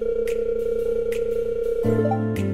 Thank you.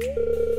Música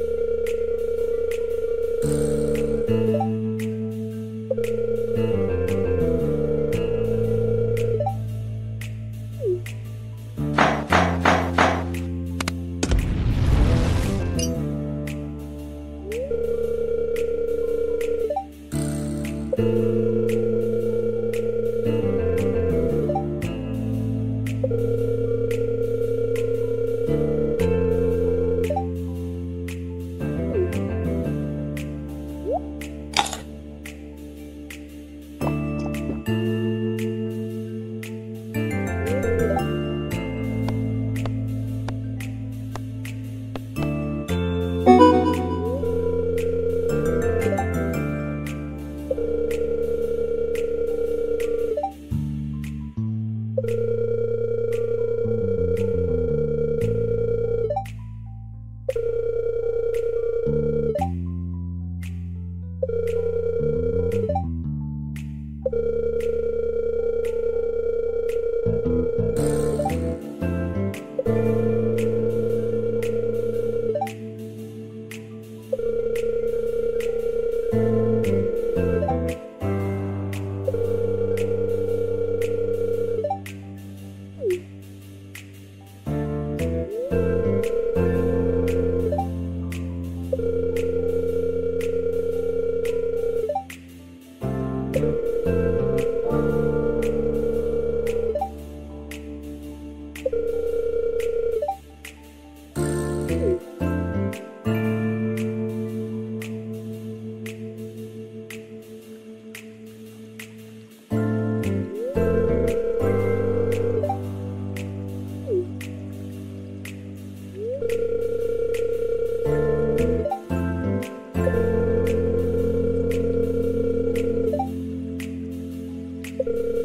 you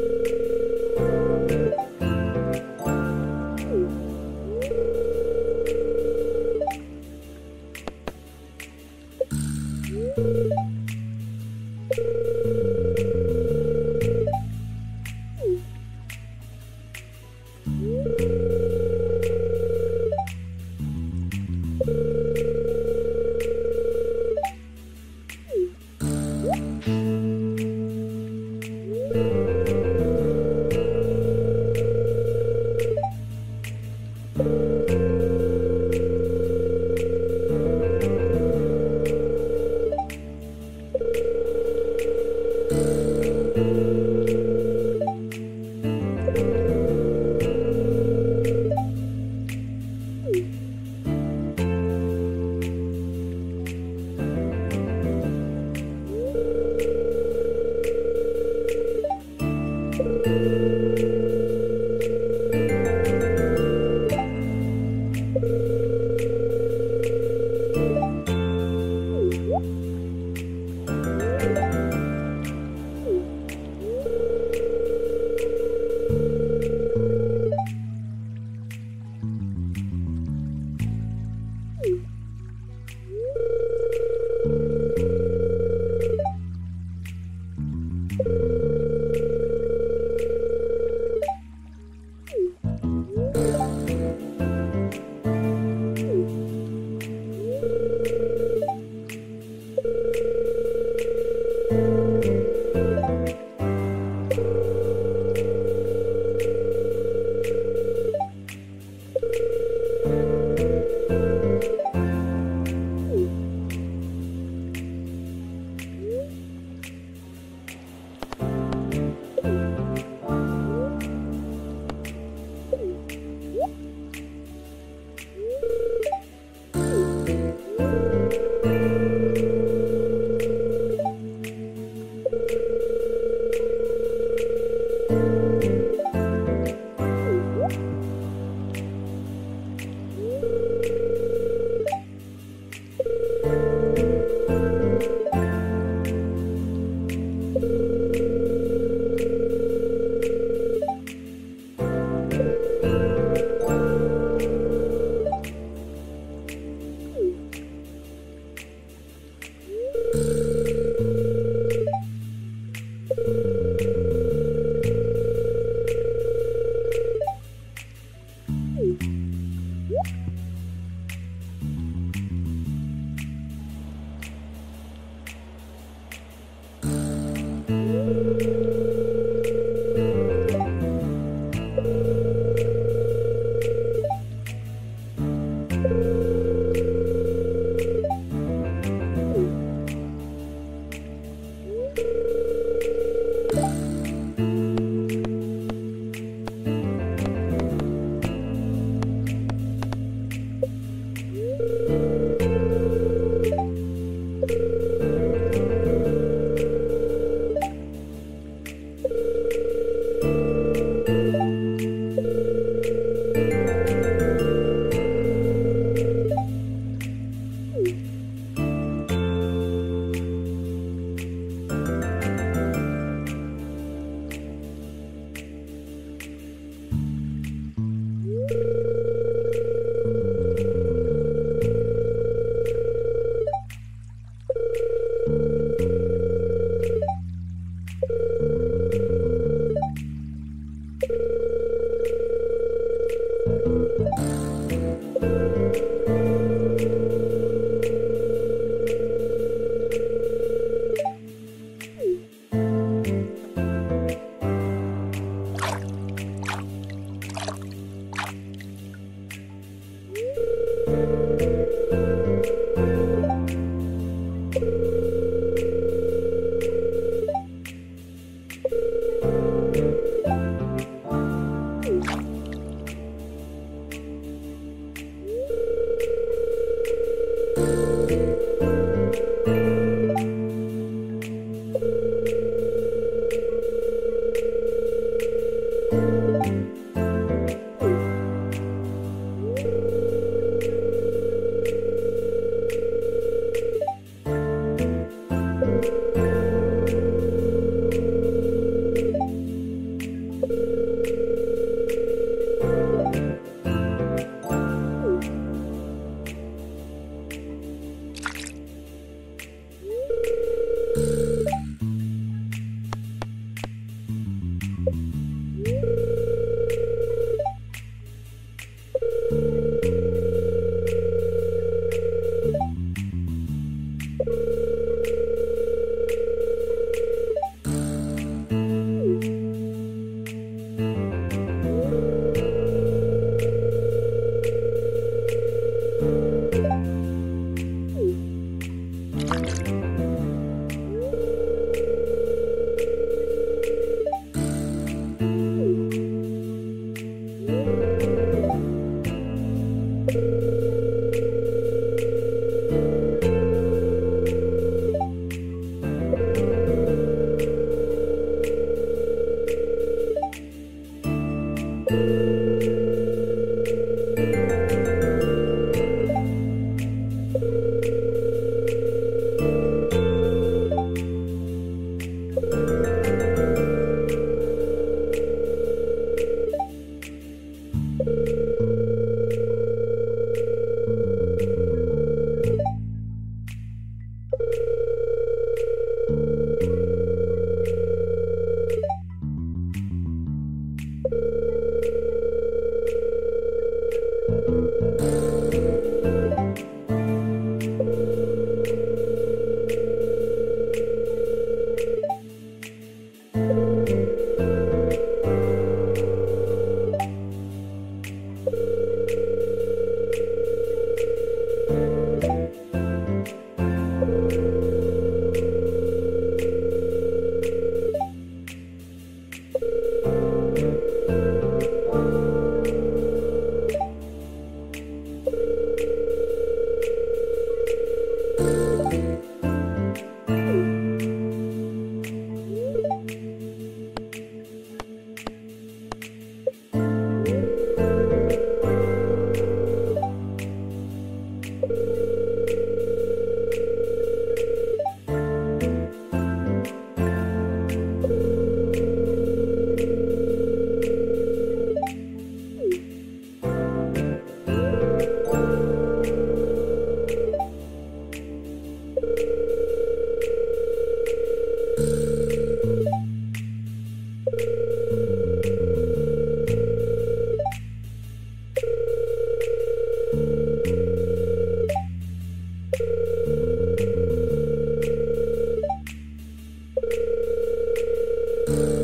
Uh...